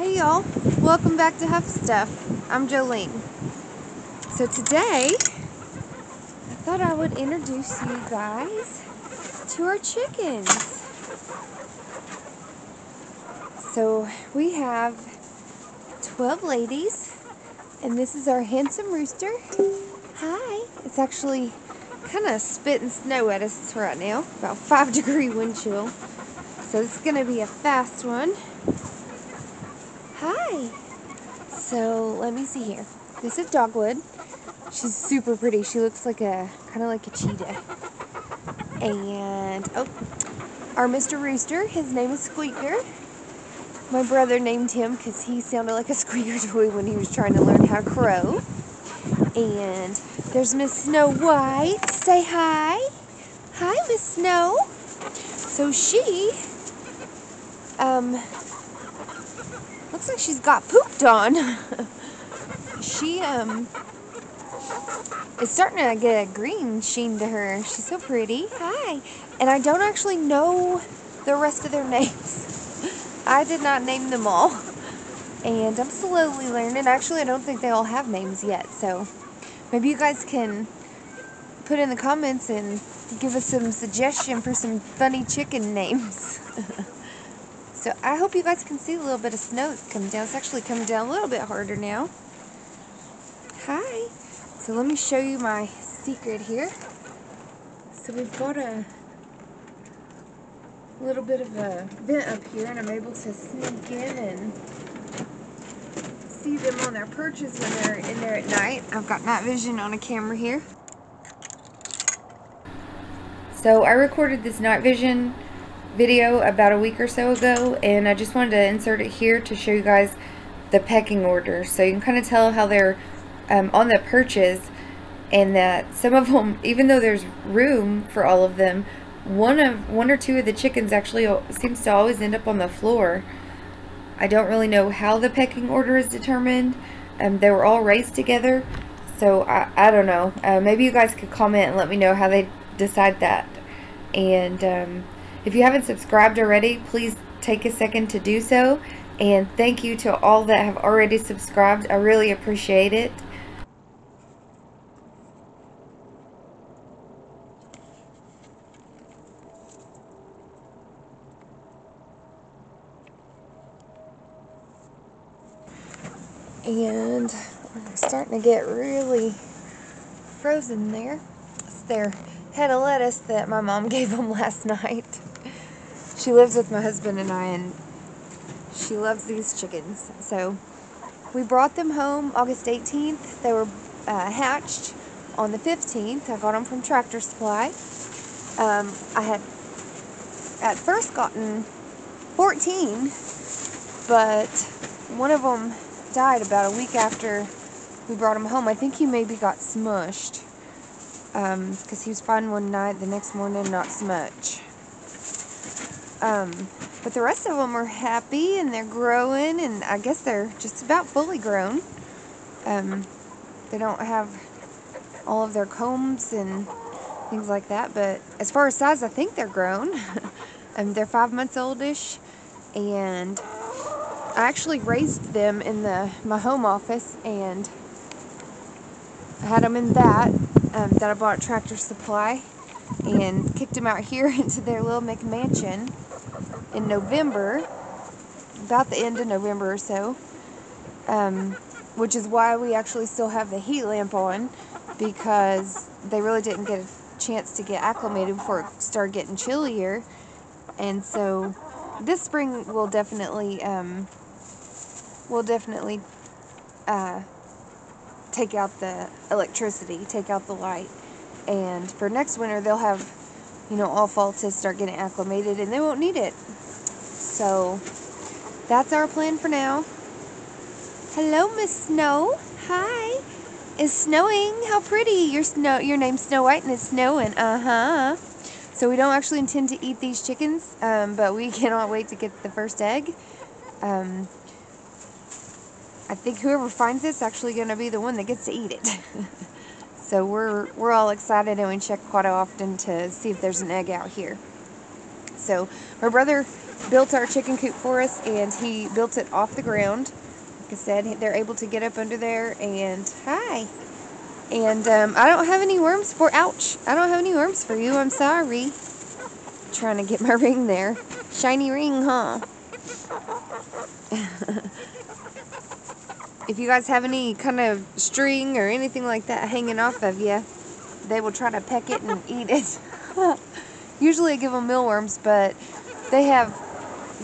Hey y'all, welcome back to Huffs Stuff. I'm Jolene. So today, I thought I would introduce you guys to our chickens. So we have 12 ladies, and this is our handsome rooster. Hi. It's actually kind of spitting snow at us right now, about 5 degree wind chill. So is going to be a fast one. So let me see here. This is Dogwood. She's super pretty. She looks like a kind of like a cheetah. And oh, our Mr. Rooster. His name is Squeaker. My brother named him because he sounded like a squeaker toy when he was trying to learn how to crow. And there's Miss Snow White. Say hi. Hi, Miss Snow. So she um Looks like she's got pooped on. she, um, is starting to get a green sheen to her. She's so pretty. Hi. And I don't actually know the rest of their names. I did not name them all. And I'm slowly learning. Actually, I don't think they all have names yet. So maybe you guys can put in the comments and give us some suggestion for some funny chicken names. So I hope you guys can see a little bit of snow that's coming down. It's actually coming down a little bit harder now. Hi. So let me show you my secret here. So we've got a little bit of a vent up here and I'm able to sneak in and see them on their perches when they're in there at night. I've got night vision on a camera here. So I recorded this night vision video about a week or so ago and I just wanted to insert it here to show you guys the pecking order. So you can kind of tell how they're um, on the perches and that some of them even though there's room for all of them one of one or two of the chickens actually seems to always end up on the floor. I don't really know how the pecking order is determined. Um, they were all raised together so I, I don't know. Uh, maybe you guys could comment and let me know how they decide that. And um, if you haven't subscribed already, please take a second to do so. And thank you to all that have already subscribed. I really appreciate it. And I'm starting to get really frozen there. It's their head of lettuce that my mom gave them last night. She lives with my husband and I, and she loves these chickens. So we brought them home August 18th. They were uh, hatched on the 15th. I got them from Tractor Supply. Um, I had at first gotten 14, but one of them died about a week after we brought him home. I think he maybe got smushed because um, he was fine one night, the next morning not so much. Um, but the rest of them are happy and they're growing and I guess they're just about fully grown. Um, they don't have all of their combs and things like that, but as far as size, I think they're grown. um, they're five months oldish and I actually raised them in the my home office and I had them in that um, that I bought Tractor Supply and kicked them out here into their little McMansion in November, about the end of November or so, um, which is why we actually still have the heat lamp on because they really didn't get a chance to get acclimated before it started getting chillier. And so this spring will definitely, um, will definitely uh, take out the electricity, take out the light. And for next winter, they'll have, you know, all fall to start getting acclimated and they won't need it. So that's our plan for now. Hello, Miss Snow. Hi. It's snowing. How pretty. Your snow your name's Snow White and it's snowing. Uh-huh. So we don't actually intend to eat these chickens, um, but we cannot wait to get the first egg. Um, I think whoever finds this actually going to be the one that gets to eat it. so we're we're all excited and we check quite often to see if there's an egg out here. So my brother built our chicken coop for us, and he built it off the ground. Like I said, they're able to get up under there, and hi. And um, I don't have any worms for, ouch, I don't have any worms for you, I'm sorry. trying to get my ring there. Shiny ring, huh? if you guys have any kind of string or anything like that hanging off of you, they will try to peck it and eat it. Usually I give them mealworms, but they have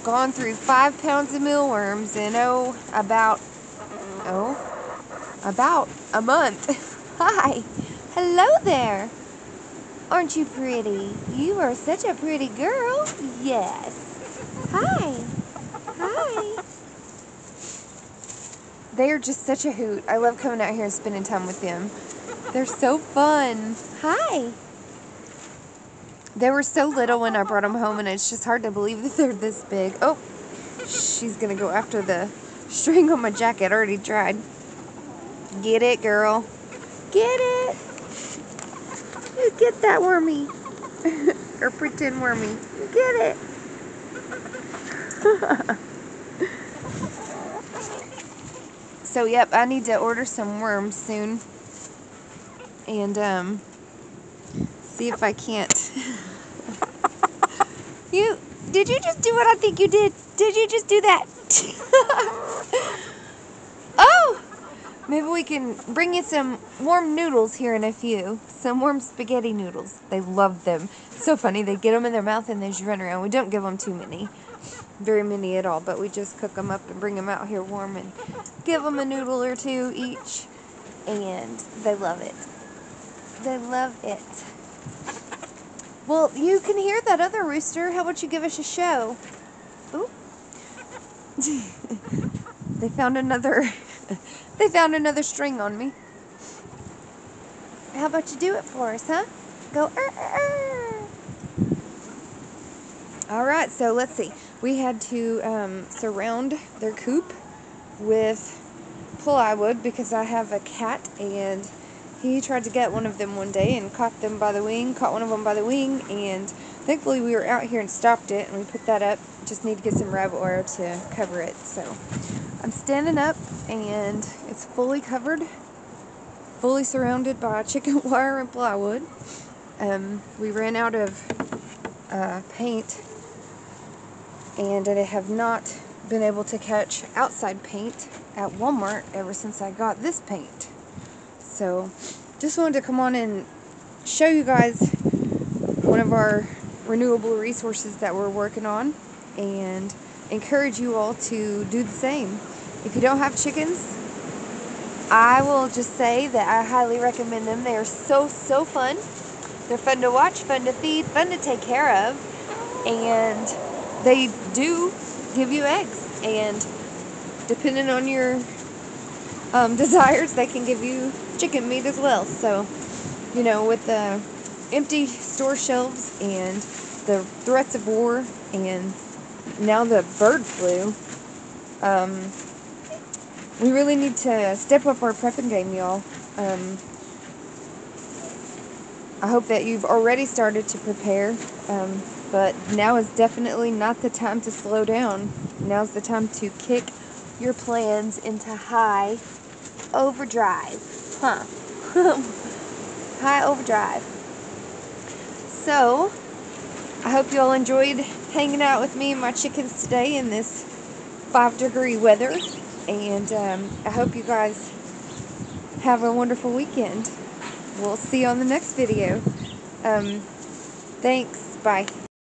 gone through five pounds of mealworms in, oh, about, oh, about a month. Hi. Hello there. Aren't you pretty? You are such a pretty girl. Yes. Hi. They are just such a hoot. I love coming out here and spending time with them. They're so fun. Hi. They were so little when I brought them home, and it's just hard to believe that they're this big. Oh, she's going to go after the string on my jacket. I already tried. Get it, girl. Get it. You get that wormy. or pretend wormy. You get it. so, yep, I need to order some worms soon. And, um, see if I can't. you, did you just do what I think you did? Did you just do that? oh! Maybe we can bring you some warm noodles here in a few. Some warm spaghetti noodles. They love them. so funny. They get them in their mouth and they just run around. We don't give them too many. Very many at all. But we just cook them up and bring them out here warm and give them a noodle or two each. And they love it. They love it. Well, you can hear that other rooster. How about you give us a show? Ooh. they found another they found another string on me. How about you do it for us, huh? Go, er, er, er. All right, so let's see. We had to um, surround their coop with plywood because I have a cat and he tried to get one of them one day and caught them by the wing, caught one of them by the wing, and thankfully we were out here and stopped it and we put that up. Just need to get some rabbit wire to cover it. So I'm standing up and it's fully covered, fully surrounded by chicken wire and plywood. Um, we ran out of uh, paint and I have not been able to catch outside paint at Walmart ever since I got this paint. So just wanted to come on and show you guys one of our renewable resources that we're working on and encourage you all to do the same. If you don't have chickens, I will just say that I highly recommend them. They are so, so fun. They're fun to watch, fun to feed, fun to take care of, and they do give you eggs. And depending on your um, desires, they can give you chicken meat as well. So, you know, with the empty store shelves and the threats of war and now the bird flu, um, we really need to step up our prepping game, y'all. Um, I hope that you've already started to prepare, um, but now is definitely not the time to slow down. Now's the time to kick your plans into high overdrive. Huh. High overdrive. So, I hope you all enjoyed hanging out with me and my chickens today in this 5 degree weather. And um, I hope you guys have a wonderful weekend. We'll see you on the next video. Um, thanks. Bye.